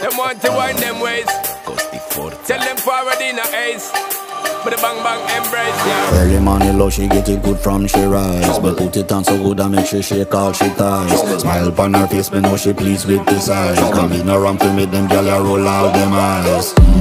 Them want to wind them ways. Tell them forward in a ace. But the bang bang embrace, yeah. Early money low, she get it good from she rise But put it on so good I make she shake all she ties Smile upon her face, me know she pleased with this eyes Come in around to make them gyal roll out them eyes mm,